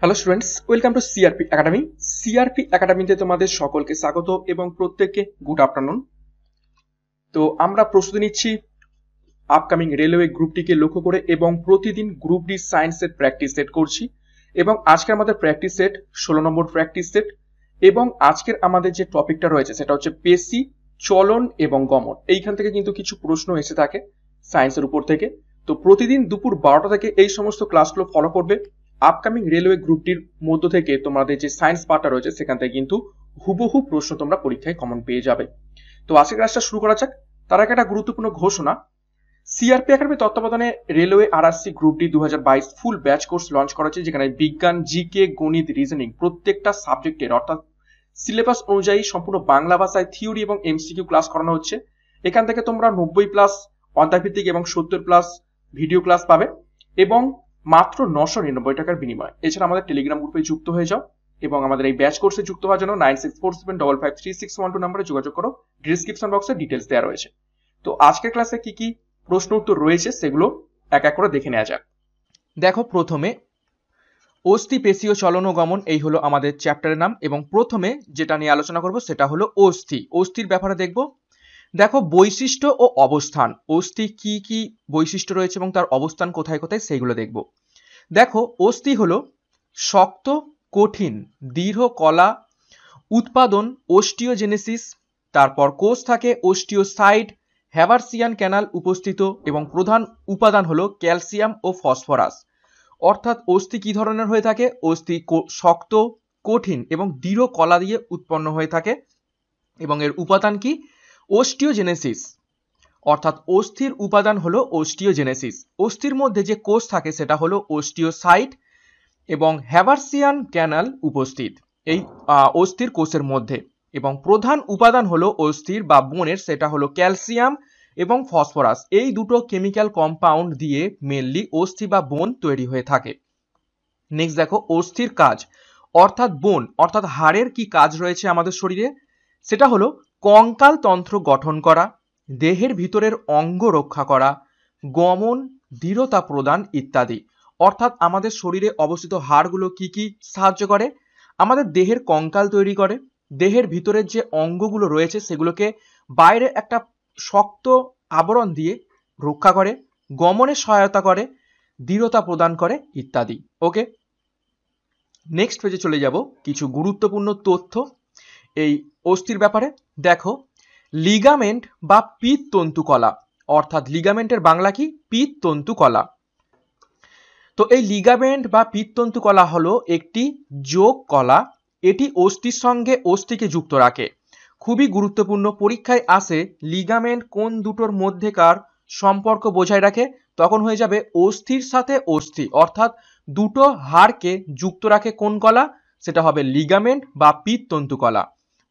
Hello students welcome to CRP academy CRP একাডেমিতে তোমাদের সকলকে স্বাগত এবং প্রত্যেককে গুড আফটারনুন তো আমরা প্রস্তুতি নিচ্ছি আপকামিং রেলওয়ে গ্রুপটিকে লক্ষ্য করে এবং প্রতিদিন গ্রুপ ডি সায়েন্সের প্র্যাকটিস সেট করছি এবং আজকের আমাদের প্র্যাকটিস সেট ষোলো নম্বর প্র্যাকটিস সেট এবং আজকের আমাদের যে টপিকটা রয়েছে সেটা হচ্ছে পেশি, চলন এবং গমন। এইখান থেকে কিন্তু কিছু প্রশ্ন এসে থাকে সায়েন্সের উপর থেকে। তো প্রতিদিন দুপুর বারোটা থেকে এই সমস্ত ক্লাসগুলো ফলো করবে। আপকামিং রেলওয়ে গ্রুপটির মধ্য থেকে তোমাদের যে সায়েন্স পার্টটা রয়েছে, সেখান থেকে কিন্তু হুবহু প্রশ্ন তোমরা পরীক্ষায় কমন পেয়ে যাবে। তো আজকের ক্লাসটা শুরু করা যাক। তার একটা গুরুত্বপূর্ণ ঘোষণা। সিআরপি একাডেমি তত্ত্বাবধানে রেলওয়ে আর আরআরসি গ্রুপ ডি দু হাজার বাইশ ফুল ব্যাচ কোর্স লঞ্চ করা হচ্ছে, যেখানে বিজ্ঞান জিকে গণিত রিজনিং প্রত্যেকটা সাবজেক্টের অর্থাৎ সিলেবাস অনুযায়ী সম্পূর্ণ বাংলা ভাষায় থিওরি এবং এমসিকিউ ক্লাস করানো হচ্ছে। এখান থেকে তোমরা নব্বই প্লাস অধ্যায়ভিত্তিক এবং সত্তর প্লাস ভিডিও ক্লাস পাবে। এবং মাত্র নশো নিরানব্বই টাকার বিনিময়। এছাড়া আমাদের টেলিগ্রাম গ্রুপে যুক্ত হয়ে যাও এবং আমাদের এই ব্যাচ কোর্সে যুক্ত হওয়ার জন্য nine six four seven double five three six one two নাম্বারে যোগাযোগ করো। ডিসক্রিপশন বক্সে ডিটেলস দেওয়া রয়েছে। তো আজকের ক্লাসে কি কি প্রশ্ন উত্তর রয়েছে সেগুলো এক এক করে দেখে নেওয়া যাক। দেখো প্রথমে অস্থি পেশীয় চলন ও গমন, এই হলো আমাদের চ্যাপ্টারের নাম এবং প্রথমে যেটা নিয়ে আলোচনা করব সেটা হলো অস্থি। অস্থির ব্যাপারে দেখব। দেখো, বৈশিষ্ট্য ও অবস্থান। অস্থি কি কি বৈশিষ্ট্য রয়েছে এবং তার অবস্থান কোথায় কোথায়, সেইগুলো দেখব। দেখো, অস্থি হলো শক্ত, কঠিন দৃঢ় কলা, উৎপাদন ওস্টিওজেনেসিস তারপর কোষ থাকে ওস্টিওসাইড হ্যাভারসিয়ান ক্যানাল উপস্থিত এবং প্রধান উপাদান হলো ক্যালসিয়াম ও ফসফরাস। অর্থাৎ অস্থি কি ধরনের হয়ে থাকে? অস্থি শক্ত, কঠিন এবং দৃঢ় কলা দিয়ে উৎপন্ন হয়ে থাকে এবং এর উপাদান কি? ওস্টিওজেনেসিস অর্থাৎ অস্থির উপাদান হলো ওস্টিওজেনেসিস অস্থির মধ্যে যে কোষ থাকে সেটা হলো ওস্টিওসাইট এবং হ্যাভারসিয়ান ক্যানাল উপস্থিত, এই অস্থির কোষের মধ্যে। এবং প্রধান উপাদান হলো অস্থির বা বনের, সেটা হলো ক্যালসিয়াম এবং ফসফরাস। এই দুটো কেমিক্যাল কম্পাউন্ড দিয়ে মেনলি অস্থি বা বোন তৈরি হয়ে থাকে। নেক্সট দেখো, অস্থির কাজ, অর্থাৎ বোন, অর্থাৎ হাড়ের কি কাজ রয়েছে আমাদের শরীরে? সেটা হলো কঙ্কাল তন্ত্র গঠন করা, দেহের ভিতরের অঙ্গ রক্ষা করা, গমন, দৃঢ়তা প্রদান ইত্যাদি। অর্থাৎ আমাদের শরীরে অবস্থিত হাড়গুলো কি কি সাহায্য করে? আমাদের দেহের কঙ্কাল তৈরি করে। দেহের ভিতরের যে অঙ্গগুলো রয়েছে সেগুলোকে বাইরে একটা শক্ত আবরণ দিয়ে রক্ষা করে, গমনে সহায়তা করে, দৃঢ়তা প্রদান করে ইত্যাদি। ওকে নেক্সট পেজে চলে যাব। কিছু গুরুত্বপূর্ণ তথ্য এই অস্থির ব্যাপারে। দেখো লিগামেন্ট বা পিত তন্তু কলা অর্থাৎ লিগামেন্টের বাংলা কি? পিত তন্তু কলা তো এই লিগামেন্ট বা পিত্তন্তু কলা হলো একটি যোগ কলা এটি অস্থির সঙ্গে অস্থিকে যুক্ত রাখে। খুবই গুরুত্বপূর্ণ পরীক্ষায় আসে লিগামেন্ট কোন দুটোর মধ্যেকার সম্পর্ক বোঝায় রাখে, তখন হয়ে যাবে অস্থির সাথে অস্থি অর্থাৎ দুটো হাড়কে যুক্ত রাখে কোন কলা? সেটা হবে লিগামেন্ট বা পিত্তন্তু কলা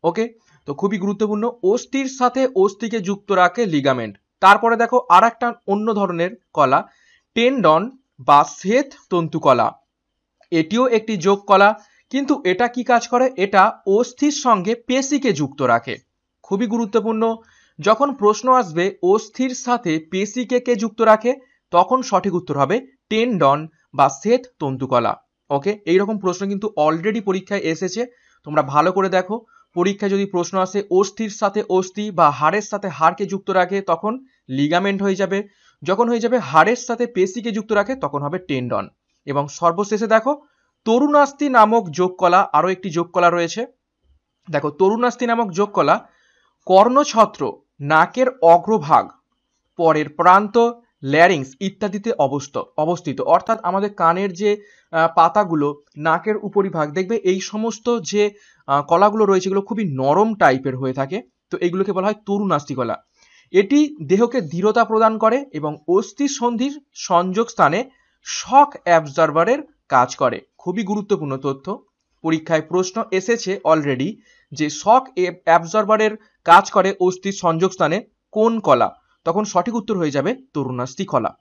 ওকে? তো খুবই গুরুত্বপূর্ণ অস্থির সাথে অস্থিকে যুক্ত রাখে লিগামেন্ট তারপরে দেখো আর একটা অন্য ধরনের কলা টেন্ডন বা শ্বেত তন্তু কলা। এটিও একটি যোগ কলা, কিন্তু এটা কি কাজ করে? এটা অস্থির সঙ্গে পেশিকে যুক্ত রাখে। খুবই গুরুত্বপূর্ণ, যখন প্রশ্ন আসবে অস্থির সাথে পেশিকে কে যুক্ত রাখে, তখন সঠিক উত্তর হবে টেন্ডন বা শ্বেত তন্তুকলা ওকে? এইরকম প্রশ্ন কিন্তু অলরেডি পরীক্ষায় এসেছে, তোমরা ভালো করে দেখো। পরীক্ষায় যদি প্রশ্ন আসে অস্থির সাথে অস্থি বা হাড়ের সাথে হাড়কে যুক্ত রাখে, তখন লিগামেন্ট হয়ে যাবে। যখন হয়ে যাবে হাড়ের সাথে পেশিকে যুক্ত রাখে, তখন হবে টেন্ডন এবং সর্বশেষে দেখো তরুণাস্তি নামক যোগকলা, আরও একটি যোগকলা রয়েছে। দেখো তরুণাস্তি নামক যোগকলা কর্ণছত্র, নাকের অগ্রভাগ, পরের প্রান্ত ল্যারিংস ইত্যাদিতে অবস্থ অবস্থিত। অর্থাৎ আমাদের কানের যে পাতাগুলো নাকের উপরিভাগ। দেখবে এই সমস্ত যে কলাগুলো রয়েছে, এগুলো খুবই নরম টাইপের হয়ে থাকে। তো এগুলোকে বলা হয় তরুণাস্তি কলা এটি দেহকে দৃঢ়তা প্রদান করে এবং অস্থি সন্ধির সংযোগ স্থানে শক অ্যাবজারভারের কাজ করে। খুবই গুরুত্বপূর্ণ তথ্য। পরীক্ষায় প্রশ্ন এসেছে অলরেডি যে শক অ্যাবজর্ভারের কাজ করে অস্থির সংযোগ স্থানে কোন কলা? তখন সঠিক উত্তর হয়ে যাবে তরুণাস্থি কলা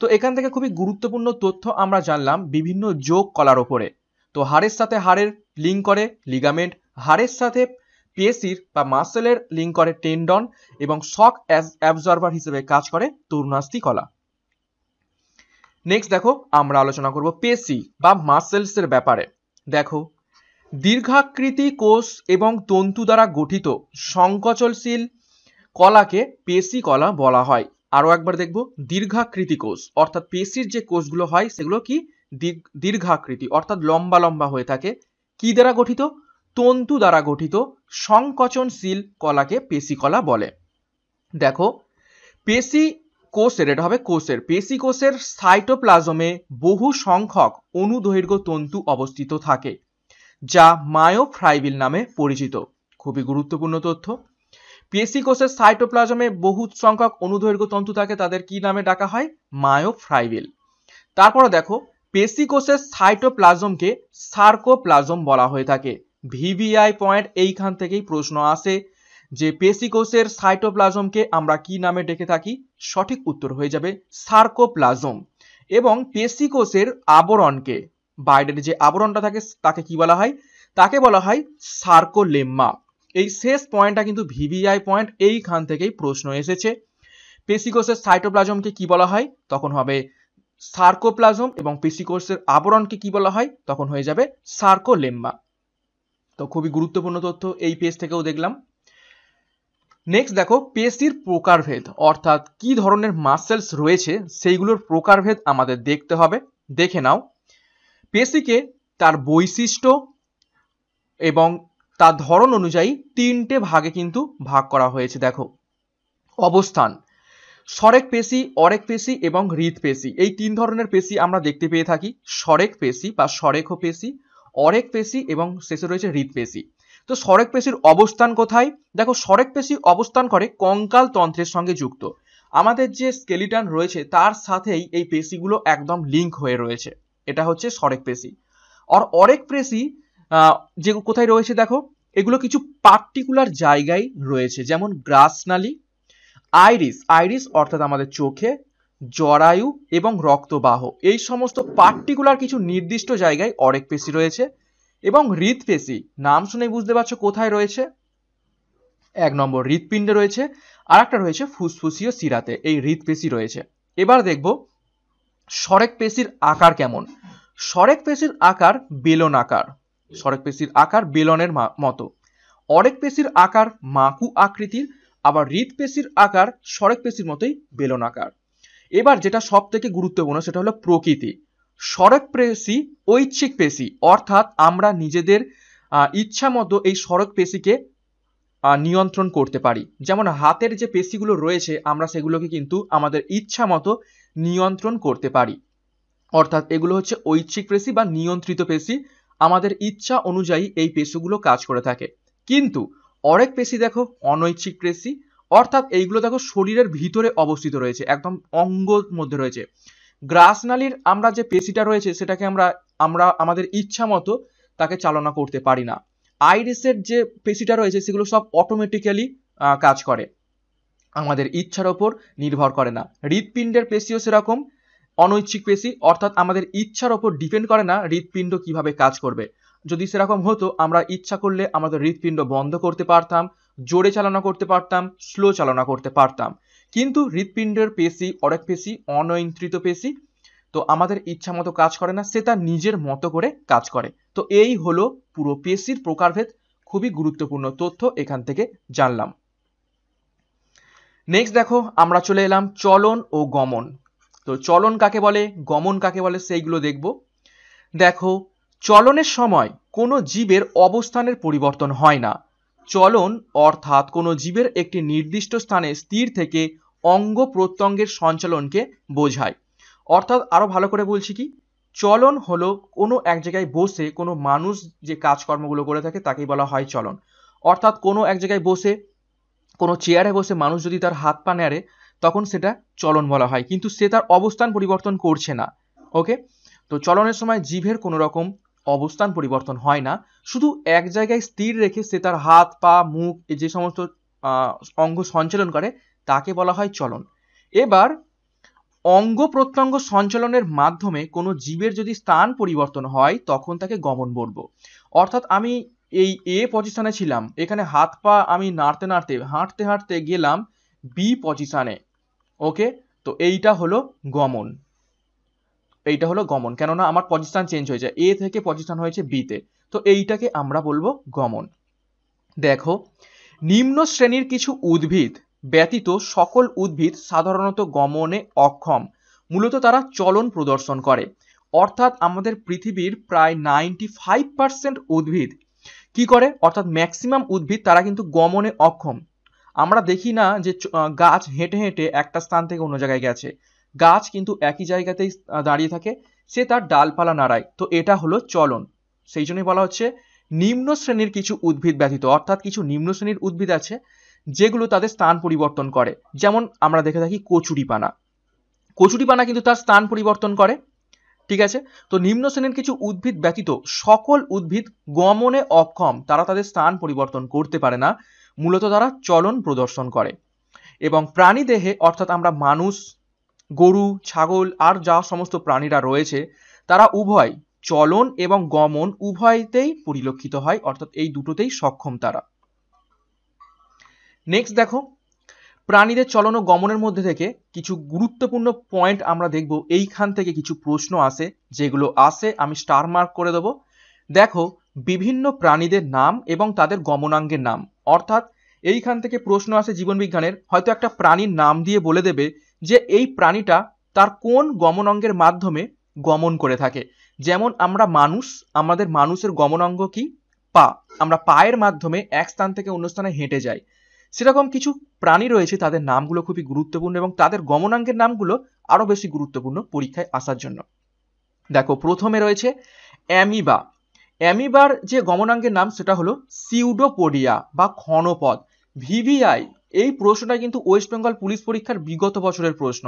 তো এখান থেকে খুবই গুরুত্বপূর্ণ তথ্য আমরা জানলাম বিভিন্ন যোগ কলার ওপরে। তো হাড়ের সাথে হাড়ের লিঙ্ক করে লিগামেন্ট হাড়ের সাথে পেশির বা মাসেলের লিঙ্ক করে টেন্ডন এবং শক অ্যাবজর্ভার হিসেবে কাজ করে তরুণাস্থি কলা। নেক্সট দেখো, আমরা আলোচনা করব পেশি বা মাসেলসের ব্যাপারে। দেখো, দীর্ঘাকৃতি কোষ এবং তন্তু দ্বারা গঠিত সংকোচনশীল কলাকে পেশি কলা বলা হয়। আরও একবার দেখব, দীর্ঘাকৃতি কোষ, অর্থাৎ পেশির যে কোষগুলো হয়, সেগুলো কি? দীর্ঘাকৃতি, অর্থাৎ লম্বা লম্বা হয়ে থাকে। কি দ্বারা গঠিত? তন্তু দ্বারা গঠিত সংকোচনশীল কলাকে পেশি কলা বলে। দেখো, পেশি কোষের, এটা হবে কোষের, পেশি কোষের সাইটোপ্লাজমে বহু সংখ্যক অনুদৈর্ঘ্য তন্তু অবস্থিত থাকে, যা মায়োফ্রাইবিল নামে পরিচিত। খুবই গুরুত্বপূর্ণ তথ্য। পেশি কোষের সাইটোপ্লাজমে বহু সংখ্যক অনুদৈর্ঘ্য তন্তু থাকে, তাদের কি নামে ডাকা হয়? মায়োফ্রাইবিল তারপরে দেখো পেশি কোষের সাইটোপ্লাজমকে সার্কোপ্লাজম বলা হয়ে থাকে। ভিভিআই পয়েন্ট এইখান থেকেই প্রশ্ন আসে যে পেশি কোষের সাইটোপ্লাজমকে আমরা কি নামে ডেকে থাকি? সঠিক উত্তর হয়ে যাবে সার্কোপ্লাজম। এবং পেশি কোষের আবরণকে, বাইরের যে আবরণটা থাকে, তাকে কি বলা হয়? তাকে বলা হয় সার্কোলেম্মা। এই শেষ পয়েন্টটা কিন্তু ভিভিআই পয়েন্ট, এইখান থেকেই প্রশ্ন এসেছে। পেশিকোষের সাইটোপ্লাজমকে কি বলা হয়? তখন হবে সার্কোপ্লাজম এবং পেশিকোষের আবরণকে কি বলা হয়? তখন হয়ে যাবে সার্কোলেম্মা। তো খুবই গুরুত্বপূর্ণ তথ্য এই পেজ থেকেও দেখলাম। নেক্সট দেখো, পেশির প্রকারভেদ, অর্থাৎ কি ধরনের মাসেলস রয়েছে, সেইগুলোর প্রকারভেদ আমাদের দেখতে হবে। দেখে নাও। পেশিকে তার বৈশিষ্ট্য এবং তার ধরন অনুযায়ী তিনটে ভাগে কিন্তু ভাগ করা হয়েছে, দেখো। অবস্থান সরেক পেশি, অরেক পেশি এবং হৃদ পেশি। এই তিন ধরনের পেশি আমরা দেখতে পেয়ে থাকি। সরেক পেশি বা সরেখ পেশি, অরেক পেশি এবং শেষে রয়েছে হৃদ পেশি। তো সরেক পেশির অবস্থান কোথায়? দেখো সরেক পেশি অবস্থান করে কঙ্কাল তন্ত্রের সঙ্গে যুক্ত। আমাদের যে স্কেলিটান রয়েছে, তার সাথেই এই পেশিগুলো একদম লিঙ্ক হয়ে রয়েছে। এটা হচ্ছে সরেক পেশি। আর অরেক পেশি যে কোথায় রয়েছে দেখো, এগুলো কিছু পার্টিকুলার জায়গায় রয়েছে, যেমন গ্রাসনালী আইরিস আইরিস অর্থাৎ আমাদের চোখে, জরায়ু এবং রক্তবাহ। এই সমস্ত পার্টিকুলার কিছু নির্দিষ্ট জায়গায় অরেক পেশি রয়েছে এবং হৃদপেশি নাম শুনেই বুঝতে পারছ কোথায় রয়েছে? এক নম্বর হৃৎপিণ্ডে রয়েছে আর একটা রয়েছে ফুসফুসীয় শিরাতে, এই হৃদপেশি রয়েছে। এবার দেখব সরেক পেশির আকার কেমন। সরেক পেশির আকার বেলন আকার। সরেক পেশির আকার বেলনের মতো। অরেক পেশির আকার মাকু আকৃতির, আবার হৃদপেশির আকার সরেক পেশির মতোই বেলন আকার। এবার যেটা সব থেকে গুরুত্বপূর্ণ সেটা হলো প্রকৃতি। সড়ক পেশি ঐচ্ছিক পেশি, অর্থাৎ আমরা নিজেদের ইচ্ছা মতো এই সড়ক পেশিকে নিয়ন্ত্রণ করতে পারি। যেমন হাতের যে পেশিগুলো রয়েছে, আমরা সেগুলোকে কিন্তু আমাদের ইচ্ছা মতো নিয়ন্ত্রণ করতে পারি। অর্থাৎ এগুলো হচ্ছে ঐচ্ছিক পেশি বা নিয়ন্ত্রিত পেশি। আমাদের ইচ্ছা অনুযায়ী এই পেশিগুলো কাজ করে থাকে। কিন্তু অরেক পেশি দেখো অনৈচ্ছিক পেশি, অর্থাৎ এইগুলো দেখো শরীরের ভিতরে অবস্থিত রয়েছে, একদম অঙ্গর মধ্যে রয়েছে। গ্রাসনালীর আমরা যে পেশিটা রয়েছে সেটাকে আমরা আমরা আমাদের ইচ্ছা মতো তাকে চালনা করতে পারি না। আইরিসের যে পেশিটা রয়েছে সেগুলো সব অটোমেটিক্যালি কাজ করে। আমাদের ইচ্ছার ওপর নির্ভর করে না। হৃৎপিণ্ডের পেশিও সেরকম অনৈচ্ছিক পেশি, অর্থাৎ আমাদের ইচ্ছার ওপর ডিপেন্ড করে না হৃৎপিণ্ড কীভাবে কাজ করবে। যদি সেরকম হতো, আমরা ইচ্ছা করলে আমাদের হৃৎপিণ্ড বন্ধ করতে পারতাম, জোরে চালনা করতে পারতাম, স্লো চালনা করতে পারতাম। কিন্তু হৃৎপিণ্ডের পেশি অরেক পেশি, অনিয়ন্ত্রিত পেশি, তো আমাদের ইচ্ছা মতো কাজ করে না সে তার নিজের মতো করে কাজ করে। তো এই হলো পুরো পেশির প্রকারভেদ, খুবই গুরুত্বপূর্ণ তথ্য এখান থেকে জানলাম। নেক্সট দেখো, আমরা চলে এলাম চলন ও গমন। তো চলন কাকে বলে? গমন কাকে বলে? সেইগুলো দেখব। দেখো, চলনের সময় কোনো জীবের অবস্থানের পরিবর্তন হয় না। চলন অর্থাৎ কোনো জীবের একটি নির্দিষ্ট স্থানে স্থির থেকে অঙ্গ প্রত্যঙ্গের সঞ্চালনকে বোঝায়। অর্থাৎ আরও ভালো করে বলছি কি? চলন হলো কোনো এক জায়গায় বসে কোনো মানুষ যে কাজকর্মগুলো করে থাকে তাকেই বলা হয় চলন। অর্থাৎ কোনো এক জায়গায় বসে, কোনো চেয়ারে বসে মানুষ যদি তার হাত পা নেড়ে তখন সেটা চলন বলা হয়। কিন্তু সে তার অবস্থান পরিবর্তন করছে না। ওকে? তো চলনের সময় জীবের কোনো রকম অবস্থান পরিবর্তন হয় না। শুধু এক জায়গায় স্থির রেখে সে তার হাত, পা, মুখ যে সমস্ত অঙ্গ সঞ্চালন করে, তাকে বলা হয় চলন। এবার অঙ্গ প্রত্যঙ্গ সঞ্চালনের মাধ্যমে কোনো জীবের যদি স্থান পরিবর্তন হয়, তখন তাকে গমন বলব। অর্থাৎ আমি এই এ পজিশনে ছিলাম। এখানে হাত, পা আমি নাড়তে নাড়তে, হাঁটতে হাঁটতে গেলাম বি পজিশনে। ওকে তো এইটা হলো গমন। এইটা হলো গমন। কেননা আমার পজিশন চেঞ্জ হয়ে যায় এ থেকে পজিশন হয়েছে বিতে তো। এইটাকে আমরা বলব গমন। দেখো, নিম্ন শ্রেণির কিছু উদ্ভিদ ব্যতীত সকল উদ্ভিদ সাধারণত গমনে অক্ষম। মূলত তারা চলন প্রদর্শন করে। অর্থাৎ আমাদের পৃথিবীর প্রায় নাইনটি ফাইভ পার্সেন্ট উদ্ভিদ কি করে? অর্থাৎ ম্যাক্সিমাম উদ্ভিদ তারা কিন্তু গমনে অক্ষম। আমরা দেখি না যে গাছ হেঁটে হেঁটে একটা স্থান থেকে অন্য জায়গায় গেছে। গাছ কিন্তু একই জায়গাতেই দাঁড়িয়ে থাকে। সে তার ডালপালা নাড়ায়। তো এটা হলো চলন। সেই জন্যই বলা হচ্ছে, নিম্ন শ্রেণির কিছু উদ্ভিদ ব্যতীত, অর্থাৎ কিছু নিম্ন শ্রেণির উদ্ভিদ আছে, যেগুলো তাদের স্থান পরিবর্তন করে। যেমন আমরা দেখে থাকি কচুরিপানা। কচুরিপানা কিন্তু তার স্থান পরিবর্তন করে, ঠিক আছে? তো নিম্ন শ্রেণির কিছু উদ্ভিদ ব্যতীত, সকল উদ্ভিদ গমনে অক্ষম। তারা তাদের স্থান পরিবর্তন করতে পারে না। মূলত তারা চলন প্রদর্শন করে। এবং প্রাণী দেহে, অর্থাৎ আমরা মানুষ, গরু, ছাগল আর যা সমস্ত প্রাণীরা রয়েছে, তারা উভয় চলন এবং গমন উভয়তেই পরিলক্ষিত হয়, অর্থাৎ এই দুটোতেই সক্ষম তারা। নেক্সট দেখো, প্রাণীদের চলন ও গমনের মধ্যে থেকে কিছু গুরুত্বপূর্ণ পয়েন্ট আমরা দেখব। এইখান থেকে কিছু প্রশ্ন আসে, যেগুলো আসে, আমি স্টার মার্ক করে দেবো। দেখো বিভিন্ন প্রাণীদের নাম এবং তাদের গমনাঙ্গের নাম। অর্থাৎ এইখান থেকে প্রশ্ন আসে জীবনবিজ্ঞানের, হয়তো একটা প্রাণীর নাম দিয়ে বলে দেবে যে এই প্রাণীটা তার কোন গমনাঙ্গের মাধ্যমে গমন করে থাকে। যেমন আমরা মানুষ, আমাদের মানুষের গমনাঙ্গ কি? পা। আমরা পায়ের মাধ্যমে এক স্থান থেকে অন্য স্থানে হেঁটে যাই। সেরকম কিছু প্রাণী রয়েছে, তাদের নামগুলো খুবই গুরুত্বপূর্ণ এবং তাদের গমনাঙ্গের নামগুলো আরও বেশি গুরুত্বপূর্ণ পরীক্ষায় আসার জন্য। দেখো, প্রথমে রয়েছে অ্যামিবা। অ্যামিবার যে গমনাঙ্গের নাম সেটা হলো সিউডোপোডিয়া বা ক্ষণপদ ভিভিআই, এই প্রশ্নটা কিন্তু ওয়েস্ট বেঙ্গল পুলিশ পরীক্ষার বিগত বছরের প্রশ্ন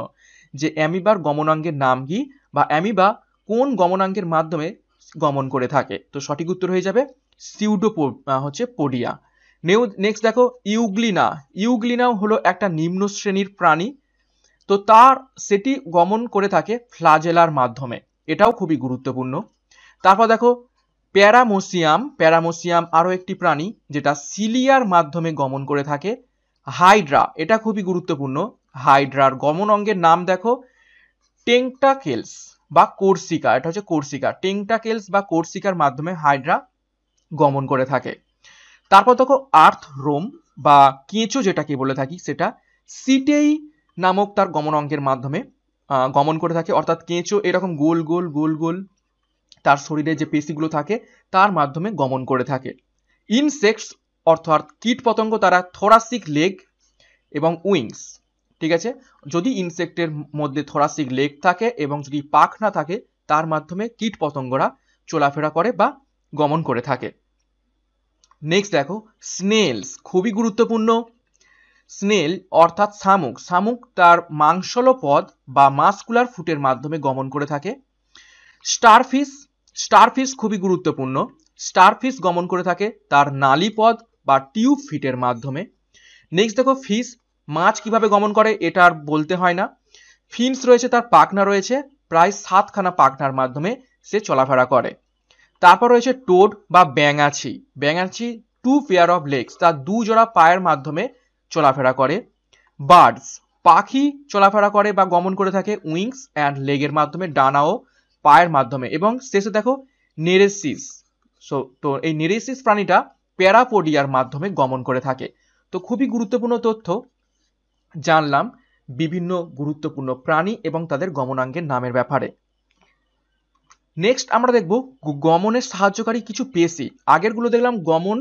যে অ্যামিবার গমনাঙ্গের নাম কি বা অ্যামিবা কোন গমনাঙ্গের মাধ্যমে গমন করে থাকে? তো সঠিক উত্তর হয়ে যাবে সিউডো হচ্ছে পোডিয়া। নেউ নেক্সট দেখো, ইউগ্লিনা। ইউগ্লিনাও হলো একটা নিম্ন শ্রেণির প্রাণী। তো তার, সেটি গমন করে থাকে ফ্লাজেলার মাধ্যমে। এটাও খুবই গুরুত্বপূর্ণ। তারপর দেখো প্যারামোসিয়াম প্যারামোসিয়াম আরও একটি প্রাণী যেটা সিলিয়ার মাধ্যমে গমন করে থাকে। হাইড্রা, এটা খুবই গুরুত্বপূর্ণ। হাইড্রার গমন অঙ্গের নাম দেখো টেংটাকেলস বা কোর্সিকা। এটা হচ্ছে কোর্সিকা। টেংটাকেলস বা কোর্সিকার মাধ্যমে হাইড্রা গমন করে থাকে। তারপর দেখো আর্থ রোম বা কেঁচো যেটাকে বলে থাকি সেটা, সিটেই নামক তার গমন অঙ্গের মাধ্যমে গমন করে থাকে। অর্থাৎ কেঁচো এরকম গোল গোল গোল গোল তার শরীরে যে পেশিগুলো থাকে, তার মাধ্যমে গমন করে থাকে। ইনসেক্টস অর্থাৎ কীট পতঙ্গ তারা থোরাসিক লেগ এবং উইংস ঠিক আছে? যদি ইনসেক্টের মধ্যে থোরাসিক লেগ থাকে এবং যদি পাখ না থাকে, তার মাধ্যমে কীট পতঙ্গরা চলাফেরা করে বা গমন করে থাকে। নেক্সট দেখো স্নেলস খুবই গুরুত্বপূর্ণ। স্নেল অর্থাৎ শামুক শামুক তার মাংসল পদ বা মাস্কুলার ফুটের মাধ্যমে গমন করে থাকে। স্টারফিশ স্টারফিশ খুবই গুরুত্বপূর্ণ। স্টারফিশ গমন করে থাকে তার নালীপদ বা টিউব ফিটের মাধ্যমে। নেক্সট দেখো, ফিশ, মাছ কীভাবে গমন করে এটা আর বলতে হয় না। ফিন্স রয়েছে, তার পাখনা রয়েছে, প্রায় সাতখানা পাখনার মাধ্যমে সে চলাফেরা করে। তারপর রয়েছে টোড বা ব্যাঙাছি। ব্যাঙাছি, টু পেয়ার অফ লেগস, তার দু জোড়া পায়ের মাধ্যমে চলাফেরা করে। বার্ডস, পাখি চলাফেরা করে বা গমন করে থাকে উইংস অ্যান্ড লেগের মাধ্যমে ডানা ও পায়ের মাধ্যমে এবং শেষে দেখো নেরেসিস। সো তো এই নেরেসিস প্রাণীটা প্যারাপোডিয়ার মাধ্যমে গমন করে থাকে। তো খুবই গুরুত্বপূর্ণ তথ্য। জানলাম বিভিন্ন গুরুত্বপূর্ণ প্রাণী এবং তাদের গমনাঙ্গের নামের ব্যাপারে। নেক্সট আমরা দেখব গমনের সাহায্যকারী কিছু পেশি। আগেরগুলো দেখলাম গমন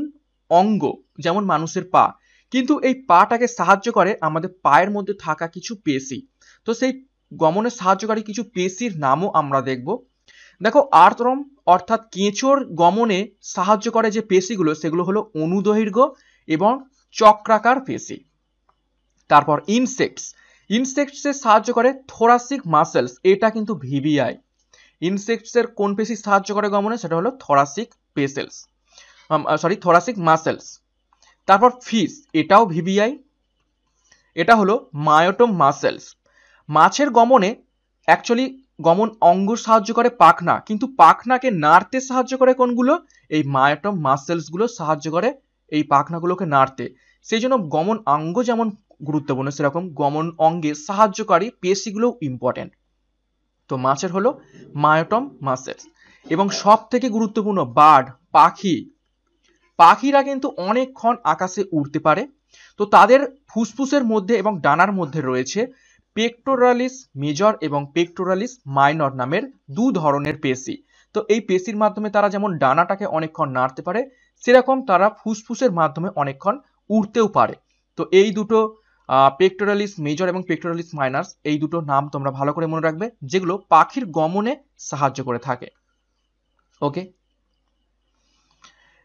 অঙ্গ, যেমন মানুষের পা। কিন্তু এই পাটাকে সাহায্য করে আমাদের পায়ের মধ্যে থাকা কিছু পেশি। তো সেই গমনের সাহায্যকারী কিছু পেশির নামও আমরা দেখব। দেখো আর্থরম অর্থাৎ কেঁচোর গমনে সাহায্য করে যে পেশিগুলো, সেগুলো হলো অনুদৈর্ঘ্য এবং চক্রাকার পেশি। তারপর ইনসেক্টস ইনসেক্টসের সাহায্য করে থোরাসিক মাসেলস এটা কিন্তু ভিভিআই ইনসেক্টসের কোন পেশি সাহায্য করে গমনে? সেটা হলো থোরাসিক পেসেলস সরি থোরাসিক মাসেলস তারপর ফিস এটাও ভিভিআই এটা হলো মায়োটম মাসেলস মাছের গমনে অ্যাকচুয়ালি গমন অঙ্গ সাহায্য করে পাখনা, কিন্তু পাখনাকে নাড়তে সাহায্য করে কোনগুলো? এই মায়োটম মাসেলসগুলো সাহায্য করে এই পাখনাগুলোকে নাড়তে। সেই জন্য গমন অঙ্গ যেমন গুরুত্বপূর্ণ, সেরকম গমন অঙ্গে সাহায্যকারী পেশিগুলোও ইম্পর্টেন্ট তো মাছের হলো মায়োটম মাসেলস এবং সব থেকে গুরুত্বপূর্ণ বার্ড পাখি। পাখিরা কিন্তু অনেকক্ষণ আকাশে উড়তে পারে। তো তাদের ফুসফুসের মধ্যে এবং ডানার মধ্যে রয়েছে পেক্টোরালিস মেজর এবং পেক্টোরালিস মাইনর নামের দু ধরনের পেশি। তো এই পেশির মাধ্যমে তারা যেমন ডানাটাকে অনেকক্ষণ নাড়তে পারে, সেরকম তারা ফুসফুসের মাধ্যমে অনেকক্ষণ উড়তেও পারে। তো এই দুটো পেক্টোরালিস মেজর এবং পেক্টোরালিস মাইনার্স এই দুটো নাম তোমরা ভালো করে মনে রাখবে, যেগুলো পাখির গমনে সাহায্য করে থাকে। ওকে?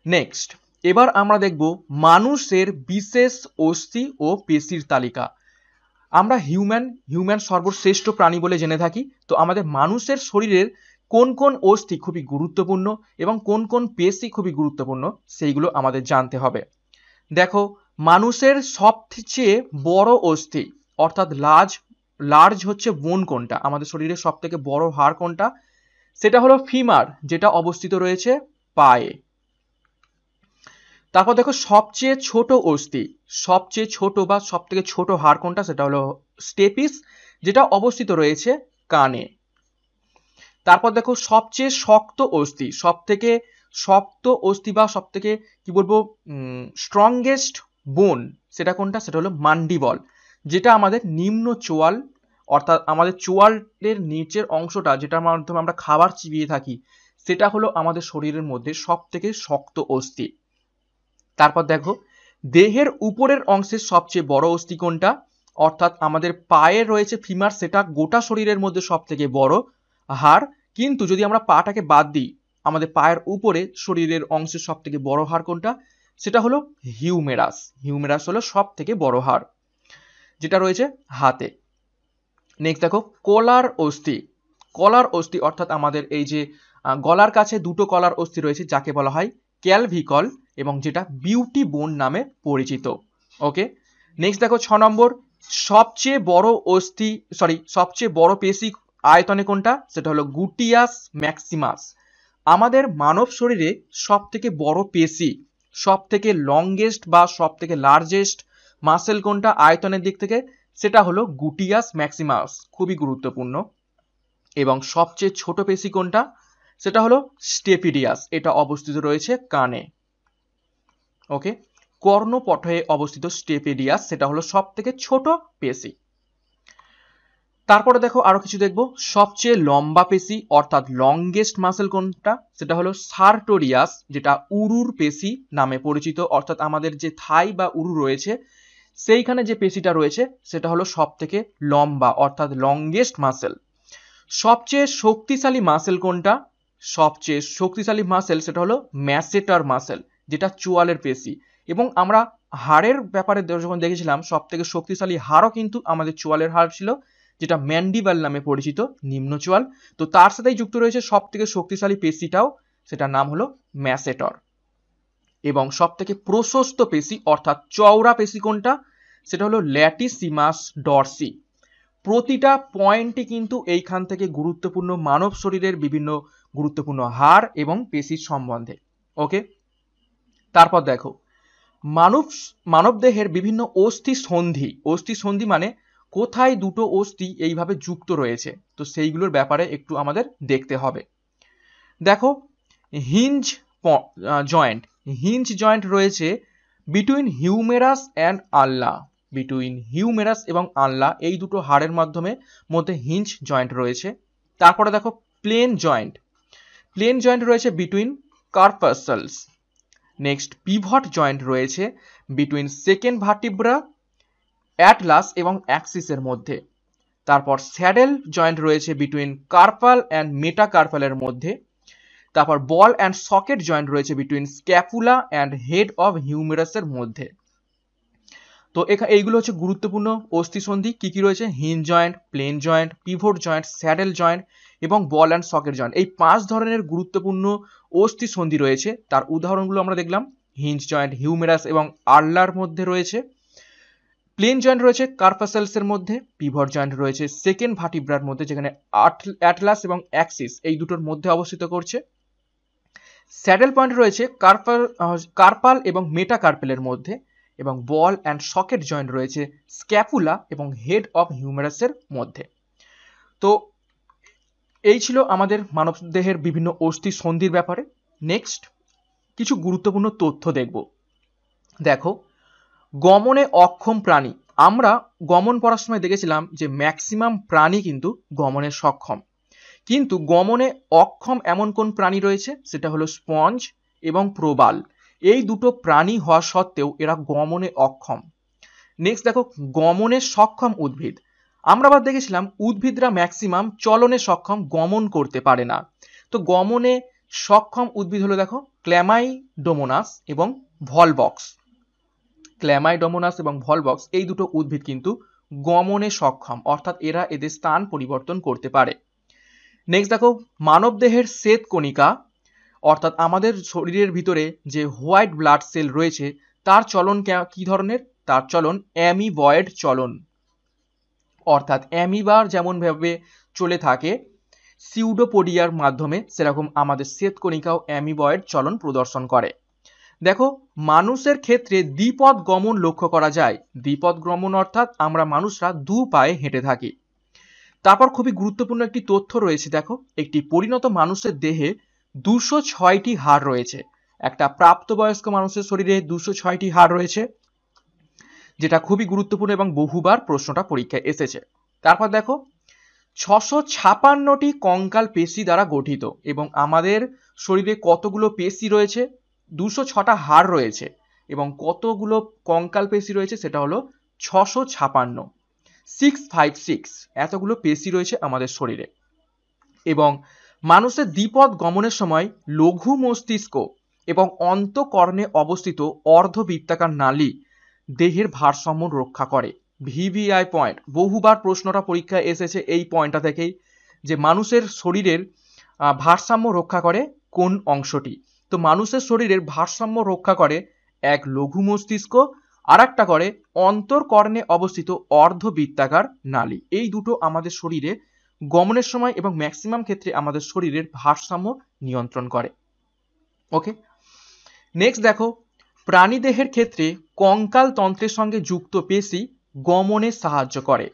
নেক্সট এবার আমরা দেখব মানুষের বিশেষ অস্থি ও পেশির তালিকা। আমরা হিউম্যান হিউম্যান সর্বশ্রেষ্ঠ প্রাণী বলে জেনে থাকি। তো আমাদের মানুষের শরীরের কোন কোন অস্থি খুবই গুরুত্বপূর্ণ এবং কোন কোন পেশি খুবই গুরুত্বপূর্ণ সেইগুলো আমাদের জানতে হবে। দেখো, মানুষের সবচেয়ে বড় অস্থি, অর্থাৎ লার্জ লার্জ হচ্ছে বোন কোনটা, আমাদের শরীরের সব থেকে বড় হাড় কোনটা, সেটা হলো ফিমার যেটা অবস্থিত রয়েছে পায়ে। তারপর দেখো সবচেয়ে ছোট অস্থি, সবচেয়ে ছোট বা সব থেকে ছোট হাড় কোনটা সেটা হলো স্টেপিস, যেটা অবস্থিত রয়েছে কানে। তারপর দেখো সবচেয়ে শক্ত অস্থি সব থেকে শক্ত অস্থি বা সব থেকে কি বলব স্ট্রংগেস্ট বোন সেটা কোনটা? সেটা হলো মান্ডিবল, যেটা আমাদের নিম্ন চোয়াল, অর্থাৎ আমাদের চোয়ালের নিচের অংশটা যেটার মাধ্যমে আমরা খাবার চিবিয়ে থাকি, সেটা হলো আমাদের শরীরের মধ্যে সব থেকে শক্ত অস্থি। তারপর দেখো, দেহের উপরের অংশের সবচেয়ে বড় অস্থি কোনটা অর্থাৎ আমাদের পায়ে রয়েছে ফিমার সেটা গোটা শরীরের মধ্যে সব থেকে বড় হাড়। কিন্তু যদি আমরা পাটাকে বাদ দিই, আমাদের পায়ের উপরে শরীরের অংশের সব থেকে বড় হাড় কোনটা? সেটা হলো হিউমেরাস হিউমেরাস হলো সব থেকে বড় হাড়, যেটা রয়েছে হাতে। নেক্সট দেখো, কলার অস্থি। কলার অস্থি অর্থাৎ আমাদের এই যে গলার কাছে দুটো কলার অস্থি রয়েছে, যাকে বলা হয় ক্যালভিকল এবং যেটা বিউটি বোন নামে পরিচিত। ওকে নেক্সট দেখো ছ নম্বর, সবচেয়ে বড় অস্থি সরি সবচেয়ে বড় পেশি আয়তনে কোনটা? সেটা হলো গুটিয়াস ম্যাক্সিমাস আমাদের মানব শরীরে সব থেকে বড় পেশি সব থেকে লংগেস্ট বা সব থেকে লার্জেস্ট মাসেল কোনটা আয়তনের দিক থেকে? সেটা হলো গুটিয়াস ম্যাক্সিমাস খুবই গুরুত্বপূর্ণ। এবং সবচেয়ে ছোট পেশি কোনটা? সেটা হলো স্টেপিডিয়াস এটা অবস্থিত রয়েছে কানে। ওকে কর্ণপটয়ে অবস্থিত স্টেপেডিয়াস সেটা হলো সব থেকে ছোট পেশি। তারপরে দেখো আরও কিছু দেখব। সবচেয়ে লম্বা পেশি, অর্থাৎ লংগেস্ট মাসেল কোনটা? সেটা হলো সার্টোরিয়াস, যেটা উরুর পেশি নামে পরিচিত, অর্থাৎ আমাদের যে থাই বা উরু রয়েছে, সেইখানে যে পেশিটা রয়েছে, সেটা হলো সব থেকে লম্বা, অর্থাৎ লংগেস্ট মাসেল সবচেয়ে শক্তিশালী মাসেল কোনটা? সবচেয়ে শক্তিশালী মাসেল সেটা হলো ম্যাসেটার মাসেল যেটা চোয়ালের পেশি। এবং আমরা হাড়ের ব্যাপারে যখন দেখেছিলাম সব থেকে শক্তিশালী হাড়ও কিন্তু আমাদের চোয়ালের হাড় ছিল, যেটা ম্যান্ডিবাল নামে পরিচিত, নিম্ন চোয়াল। তো তার সাথেই যুক্ত রয়েছে সব থেকে শক্তিশালী পেশিটাও, সেটার নাম হলো ম্যাসেটর। এবং সব থেকে প্রশস্ত পেশি, অর্থাৎ চওড়া পেশি কোনটা? সেটা হলো ল্যাটিসিমাস ডরসি। প্রতিটা পয়েন্টই কিন্তু এইখান থেকে গুরুত্বপূর্ণ মানব শরীরের বিভিন্ন গুরুত্বপূর্ণ হাড় এবং পেশির সম্বন্ধে। ওকে? তারপর দেখো, মানব মানব দেহের বিভিন্ন অস্থি সন্ধি অস্থি সন্ধি মানে কোথায় দুটো অস্থি এইভাবে যুক্ত রয়েছে, তো সেইগুলোর ব্যাপারে একটু আমাদের দেখতে হবে। দেখো হিঞ্জ জয়েন্ট হিঞ্জ জয়েন্ট রয়েছে between humerus and ulna between humerus এবং আল্লা এই দুটো হাড়ের মাধ্যমে মধ্যে হিঞ্জ জয়েন্ট রয়েছে। তারপরে দেখো প্লেন জয়েন্ট প্লেন জয়েন্ট রয়েছে between carpals next pivot joint রয়েছে বিটুইন সেকেন্ড ভার্টিব্রা অ্যাটলাস এবং অ্যাক্সিসের মধ্যে। তারপর স্যাডেল জয়েন্ট রয়েছে বিটুইন কার্পাল অ্যান্ড মেটাকার্পালের মধ্যে। তারপর বল অ্যান্ড সকেট জয়েন্ট রয়েছে between scapula and head of হিউমেরাসের মধ্যে। তো এখানে এইগুলো হচ্ছে গুরুত্বপূর্ণ অস্থিসন্ধি। কি কি রয়েছে? Hinge joint plane joint pivot joint saddle joint এবং বল অ্যান্ড সকেট জয়েন্ট এই পাঁচ ধরনের গুরুত্বপূর্ণ অস্থিসন্ধি রয়েছে। তার উদাহরণগুলো আমরা দেখলাম। হিঞ্জ জয়েন্ট হিউমেরাস এবং আর্লার মধ্যে রয়েছে। প্লেন জয়েন্ট রয়েছে কার্পাসেলসের মধ্যে পিভর জয়েন্ট রয়েছে সেকেন্ড ভার্টিব্রার মধ্যে যেখানে অ্যাটলাস এবং অ্যাক্সিস এই দুটোর মধ্যে অবস্থিত করছে। স্যাডেল পয়েন্ট রয়েছে কার্পাল কার্পাল এবং মেটাকার্পেলের মধ্যে এবং বল অ্যান্ড সকেট জয়েন্ট রয়েছে স্ক্যাপুলা এবং হেড অফ হিউমেরাসের মধ্যে। তো এই ছিল আমাদের মানব দেহের বিভিন্ন অস্থি সন্ধির ব্যাপারে। নেক্সট কিছু গুরুত্বপূর্ণ তথ্য দেখব। দেখো, গমনে অক্ষম প্রাণী। আমরা গমন পড়ার সময় দেখেছিলাম যে ম্যাক্সিমাম প্রাণী কিন্তু গমনে সক্ষম। কিন্তু গমনে অক্ষম এমন কোন প্রাণী রয়েছে? সেটা হলো স্পঞ্জ এবং প্রবাল এই দুটো প্রাণী হওয়া সত্ত্বেও এরা গমনে অক্ষম। নেক্সট দেখো, গমনে সক্ষম উদ্ভিদ। আমরা আবার দেখেছিলাম উদ্ভিদরা ম্যাক্সিমাম চলনে সক্ষম গমন করতে পারে না। তো গমনে সক্ষম উদ্ভিদ হলো দেখো ক্ল্যামাইডোমোনাস এবং ভলবক্স। ক্ল্যামাইডোমোনাস এবং ভলবক্স এই দুটো উদ্ভিদ কিন্তু গমনে সক্ষম, অর্থাৎ এরা এদের স্থান পরিবর্তন করতে পারে। নেক্সট দেখো, মানবদেহের শ্বেত কণিকা, অর্থাৎ আমাদের শরীরের ভিতরে যে হোয়াইট ব্লাড সেল রয়েছে, তার চলন কি ধরনের? তার চলন অ্যামিবয়েড চলন। অর্থাৎ অ্যামিবার যেমনভাবে চলে থাকে সিউডোপোডিয়ার মাধ্যমে সেরকম আমাদের শ্বেতকণিকাও অ্যামিবয়েড চলন প্রদর্শন করে। দেখো, মানুষের ক্ষেত্রে দ্বিপদ গমন লক্ষ্য করা যায়। দ্বিপদ গমন অর্থাৎ আমরা মানুষরা দু পায়ে হেঁটে থাকি। তারপর খুবই গুরুত্বপূর্ণ একটি তথ্য রয়েছে, দেখো। একটি পরিণত মানুষের দেহে দুশো ছয়টি হাড় রয়েছে। একটা প্রাপ্তবয়স্ক মানুষের শরীরে দুশো ছয়টি হাড় রয়েছে। যেটা খুবই গুরুত্বপূর্ণ এবং বহুবার প্রশ্নটা পরীক্ষায় এসেছে। তারপর দেখো, ছশো ছাপান্নটি কঙ্কাল পেশি দ্বারা গঠিত এবং আমাদের শরীরে কতগুলো পেশি রয়েছে? দুশো ছটা হাড় রয়েছে এবং কতগুলো কঙ্কাল পেশি রয়েছে সেটা হলো ছশো ছাপান্ন। সিক্স ফাইভ সিক্স এতগুলো পেশি রয়েছে আমাদের শরীরে। এবং মানুষের দ্বিপদ গমনের সময় লঘু মস্তিষ্ক এবং অন্তকর্ণে অবস্থিত অর্ধবৃত্তাকার নালী দেহের ভারসাম্য রক্ষা করে। ভিভিআই পয়েন্ট বহুবার প্রশ্নটা পরীক্ষায় এসেছে এই পয়েন্টটা থেকেই যে মানুষের শরীরের ভারসাম্য রক্ষা করে কোন অংশটি। তো মানুষের শরীরের ভারসাম্য রক্ষা করে এক লঘু মস্তিষ্ক আর একটা করে অন্তর্কর্ণে অবস্থিত অর্ধবৃত্তাকার নালী। এই দুটো আমাদের শরীরে গমনের সময় এবং ম্যাক্সিমাম ক্ষেত্রে আমাদের শরীরের ভারসাম্য নিয়ন্ত্রণ করে। ওকে নেক্সট দেখো প্রাণীদেহের ক্ষেত্রে কঙ্কাল তন্ত্রের সঙ্গে যুক্ত পেশি গমনে সাহায্য করে।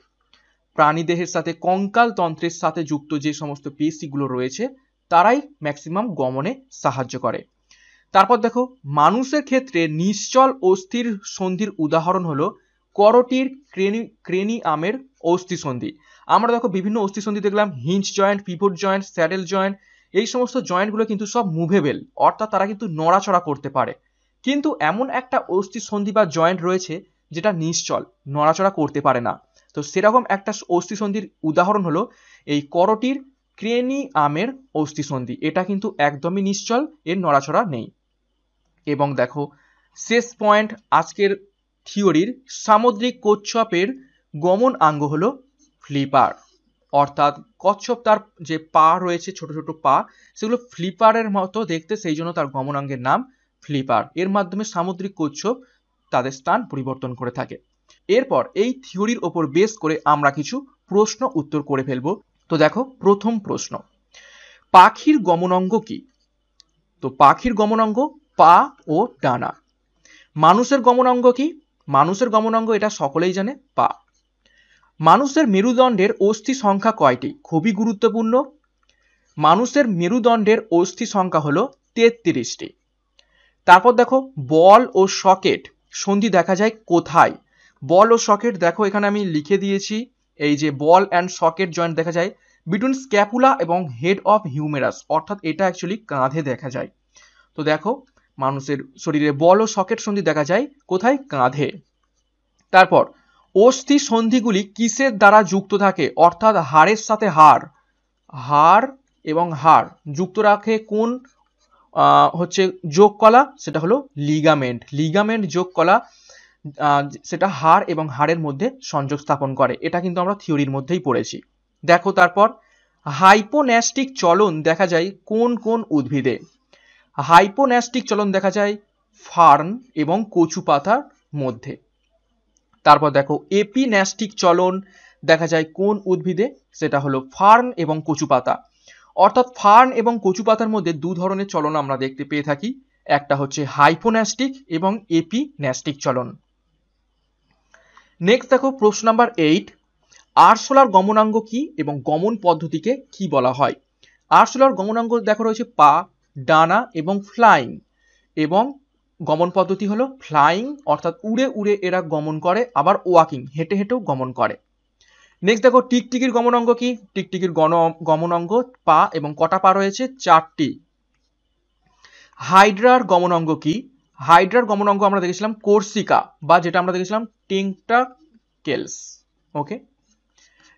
প্রাণীদেহের সাথে কঙ্কাল তন্ত্রের সাথে যুক্ত যে সমস্ত পেশিগুলো রয়েছে, তারাই ম্যাক্সিমাম গমনে সাহায্য করে। তারপর দেখো, মানুষের ক্ষেত্রে নিশ্চল অস্থির সন্ধির উদাহরণ হলো করটির ক্রেনি ক্রেনি আমের অস্থি সন্ধি। আমরা দেখো বিভিন্ন অস্থি সন্ধি দেখলাম hinge joint pivot joint, saddle joint, এই সমস্ত জয়েন্টগুলো কিন্তু সব মুভেবেল, অর্থাৎ তারা কিন্তু নড়াচড়া করতে পারে। কিন্তু এমন একটা অস্থি সন্ধি বা জয়েন্ট রয়েছে যেটা নিশ্চল, নড়াচড়া করতে পারে না। তো সেরকম একটা অস্থি সন্ধির উদাহরণ হলো এই করটির ক্রেনি আমের অস্থি সন্ধি এটা কিন্তু একদমই নিশ্চল, এর নড়াচড়া নেই। এবং দেখো, শেষ পয়েন্ট আজকের থিওরির সামুদ্রিক কচ্ছপের গমন আঙ্গ হলো ফ্লিপার। অর্থাৎ কচ্ছপ তার যে পা রয়েছে, ছোট ছোট পা, সেগুলো ফ্লিপারের মতো দেখতে, সেই জন্য তার গমনাঙ্গের নাম ফ্লিপার। এর মাধ্যমে সামুদ্রিক কচ্ছপ তাদের স্থান পরিবর্তন করে থাকে। এরপর এই থিওরির ওপর বেস করে আমরা কিছু প্রশ্ন উত্তর করে ফেলব। তো দেখো, প্রথম প্রশ্ন। পাখির গমনাঙ্গ কি? তো পাখির গমনাঙ্গ পা ও ডানা। মানুষের গমনাঙ্গ কি? মানুষের গমনাঙ্গ এটা সকলেই জানে, পা। মানুষের মেরুদণ্ডের অস্থি সংখ্যা কয়টি? খুবই গুরুত্বপূর্ণ। মানুষের মেরুদণ্ডের অস্থি সংখ্যা হলো তেত্রিশটি। তারপর দেখো, বল ও সকেট। সন্ধি দেখা যায় কোথায়? বল ও সকেট দেখো, এখানে আমি লিখে দিয়েছি। এই যে বল অ্যান্ড সকেট জয়েন্ট দেখা যায় বিটুইন স্ক্যাপুলা এবং হেড অফ হিউমেরাস অর্থাৎ এটা অ্যাকচুয়ালি কাঁধে দেখা যায়। তো দেখো, মানুষের শরীরে বল ও সকেট সন্ধি দেখা যায় কোথায়? কাঁধে। তারপর, অস্থি সন্ধিগুলি কিসের দ্বারা যুক্ত থাকে? অর্থাৎ হাড়ের সাথে হাড়। হাড় এবং হাড় যুক্ত রাখে কোন হচ্ছে যোগ কলা, সেটা হলো লিগামেন্ট লিগামেন্ট যোগ কলা সেটা হাড় এবং হাড়ের মধ্যে সংযোগ স্থাপন করে। এটা কিন্তু আমরা থিওরির মধ্যেই পড়েছি। দেখো তারপর হাইপোন্যাস্টিক চলন দেখা যায় কোন কোন উদ্ভিদে? হাইপোন্যাস্টিক চলন দেখা যায় ফার্ন এবং কচু পাতার মধ্যে। তারপর দেখো এপিন্যাস্টিক চলন দেখা যায় কোন উদ্ভিদে? সেটা হলো ফার্ন এবং কচু পাতা। অর্থাৎ ফার্ন এবং কচু পাতার মধ্যে দু ধরনের চলন আমরা দেখতে পেয়ে থাকি। একটা হচ্ছে হাইপোন্যাস্টিক এবং এপিন্যাস্টিক চলন। নেক্সট দেখো প্রশ্ন নাম্বার এইট আরশোলার গমনাঙ্গ কি এবং গমন পদ্ধতিকে কি বলা হয়? আরশোলার গমনাঙ্গ দেখো রয়েছে পা, ডানা এবং ফ্লাইং এবং গমন পদ্ধতি হলো ফ্লাইং অর্থাৎ উড়ে উড়ে এরা গমন করে, আবার ওয়াকিং হেঁটে হেঁটেও গমন করে। নেক্সট দেখো, টিকটিকির গমনাঙ্গ কি? টিকটিকির গণ গমনাঙ্গ পা এবং কটা পা রয়েছে? চারটি। হাইড্রার গমনাঙ্গ কি? হাইড্রার গমনাঙ্গ আমরা দেখেছিলাম কোর্সিকা, বা যেটা আমরা দেখেছিলাম টিংটাকেলস ওকে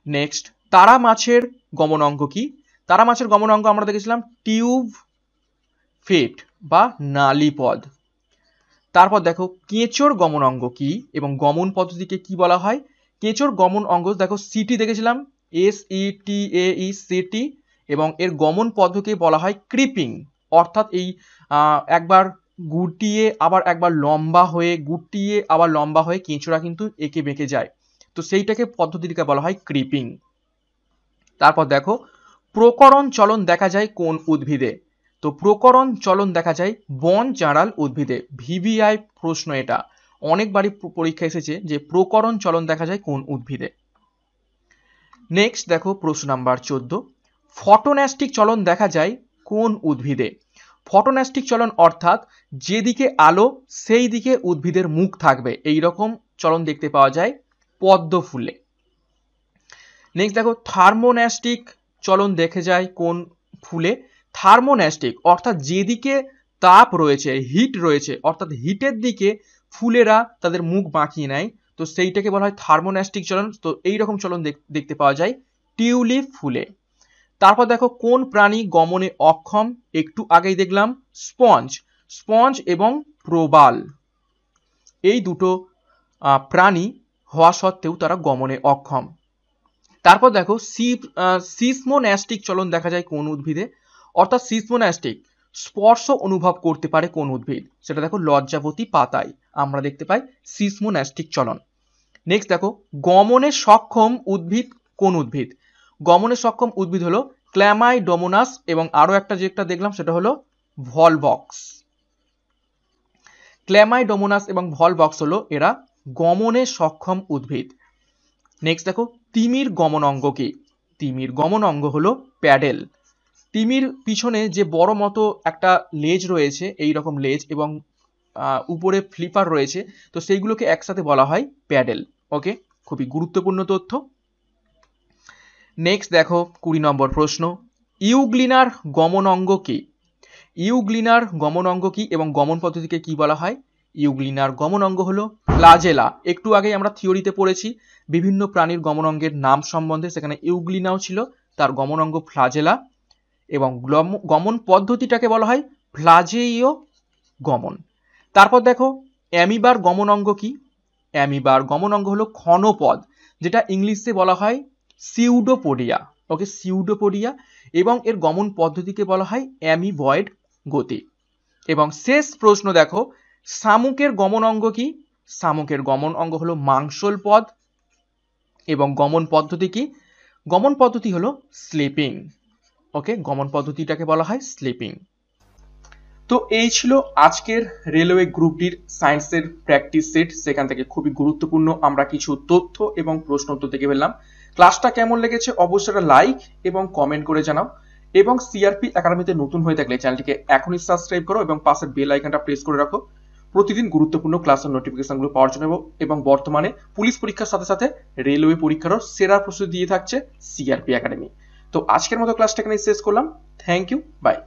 নেক্সট তারা মাছের গমনাঙ্গ কি? তারা মাছের গমনাঙ্গ আমরা দেখেছিলাম টিউব ফেট, বা নালিপদ তারপর দেখো, কেঁচোর গমন অঙ্গ কি? এবং গমন পদ্ধতিকে কি বলা হয়? কেঁচোর গমন অঙ্গ দেখো সিটি দেখেছিলাম এস ই টি এ ই সিটি এবং এর গমন পদ্ধতিকে বলা হয় ক্রিপিং। অর্থাৎ এই একবার গুটিয়ে, আবার একবার লম্বা হয়ে, গুটিয়ে, আবার লম্বা হয়ে কেঁচোরা কিন্তু এঁকে বেঁকে যায়। তো সেইটাকে পদ্ধতিটিকে বলা হয় ক্রিপিং। তারপর দেখো, প্রকরণ চলন দেখা যায় কোন উদ্ভিদে? তো প্রকরণ চলন দেখা যায় বন চাঁড়াল উদ্ভিদে। ভিভিআই প্রশ্ন এটা। অনেকবারই পরীক্ষা এসেছে যে প্রকরণ চলন দেখা যায় কোন উদ্ভিদে। নেক্সট দেখো প্রশ্ন নাম্বার চোদ্দ। ফটোন্যাস্টিক চলন দেখা যায় কোন উদ্ভিদে? ফটোন্যাস্টিক চলন অর্থাৎ যেদিকে আলো সেই দিকে উদ্ভিদের মুখ থাকবে। এই রকম চলন দেখতে পাওয়া যায় পদ্ম ফুলে। নেক্সট দেখো থার্মোন্যাস্টিক চলন দেখে যায় কোন ফুলে? থার্মোন্যাস্টিক অর্থাৎ যেদিকে তাপ রয়েছে হিট রয়েছে, অর্থাৎ হিটের দিকে ফুলেরা তাদের মুখ বাঁকিয়ে নেয়। তো সেইটাকে বলা হয় থার্মোন্যাস্টিক চলন। তো এইরকম চলন দেখতে পাওয়া যায় টিউলিপ ফুলে। তারপর দেখো কোন প্রাণী গমনে অক্ষম? একটু আগেই দেখলাম স্পঞ্জ। স্পঞ্জ এবং প্রবাল। এই দুটো প্রাণী হওয়া সত্ত্বেও তারা গমনে অক্ষম। তারপর দেখো সিসমোন্যাস্টিক চলন দেখা যায় কোন উদ্ভিদে? অর্থাৎ সিসমোন্যাস্টিক স্পর্শ অনুভব করতে পারে কোন উদ্ভিদ? সেটা দেখো লজ্জাবতী পাতায়। আমরা দেখতে পাই সিসমোন্যাস্টিক চলন। নেক্সট দেখো, গমনে সক্ষম উদ্ভিদ কোন উদ্ভিদ? গমনে সক্ষম উদ্ভিদ হলো ক্ল্যামাই ডোমোনাস এবং আরও একটা যেটা দেখলাম সেটা হলো ভলবক্স ক্ল্যামাই ডোমোনাস এবং ভলবক্স হলো এরা গমনে সক্ষম উদ্ভিদ। নেক্সট দেখো, তিমির গমন অঙ্গ কি? তিমির গমন অঙ্গ হলো প্যাডেল। তিমির পিছনে যে বড় মতো একটা লেজ রয়েছে, এই রকম লেজ এবং উপরে ফ্লিপার রয়েছে, তো সেইগুলোকে একসাথে বলা হয় প্যাডেল। ওকে? খুবই গুরুত্বপূর্ণ তথ্য। নেক্সট দেখো, কুড়ি নম্বর প্রশ্ন। ইউগ্লিনার গমন অঙ্গ কি? ইউগ্লিনার গমন অঙ্গ কি এবং গমন পদ্ধতিকে কি বলা হয়? ইউগ্লিনার গমন অঙ্গ হলো ফ্লাজেলা। একটু আগেই আমরা থিওরিতে পড়েছি, বিভিন্ন প্রাণীর গমন অঙ্গের নাম সম্বন্ধে, সেখানে ইউগ্লিনাও ছিল, তার গমন অঙ্গ ফ্লাজেলা এবং গমন পদ্ধতিটাকে বলা হয় ফ্লাজেইয় গমন। তারপর দেখো, অ্যামিবার গমন অঙ্গ কি? অ্যামিবার গমন অঙ্গ হলো ক্ষণপদ, যেটা ইংলিশে বলা হয় সিউডোপোডিয়া ওকে সিউডোপোডিয়া এবং এর গমন পদ্ধতিকে বলা হয় অ্যামিবয়েড গতি। এবং শেষ প্রশ্ন দেখো, শামুকের গমন অঙ্গ কি? শামুকের গমন অঙ্গ হলো মাংসল পদ, এবং গমন পদ্ধতি কি? গমন পদ্ধতি হলো স্লিপিং ওকে গমন পদ্ধতিটাকে বলা হয় স্লিপিং তো এই ছিল আজকের রেলওয়ে গ্রুপটির সায়েন্সের প্র্যাকটিস সেট। সেখান থেকে খুবই গুরুত্বপূর্ণ আমরা কিছু তথ্য এবং প্রশ্ন উত্তর দেখে ফেললাম। ক্লাসটা কেমন লেগেছে অবশ্যই লাইক এবং কমেন্ট করে জানাও। এবং সিআরপি একাডেমিতে নতুন হয়ে থাকলে চ্যানেলটিকে এখনই সাবস্ক্রাইব করো এবং পাশের বেল আইকনটা প্রেস করে রাখো। প্রতিদিন গুরুত্বপূর্ণ ক্লাসের নোটিফিকেশনগুলো পাওয়ার জন্য এবং বর্তমানে পুলিশ পরীক্ষার সাথে সাথে রেলওয়ে পরীক্ষারও সেরা প্রস্তুতি দিয়ে থাকছে সিআরপি একাডেমি। তো আজকের মতো ক্লাসটা এখানে শেষ করলাম। Thank you by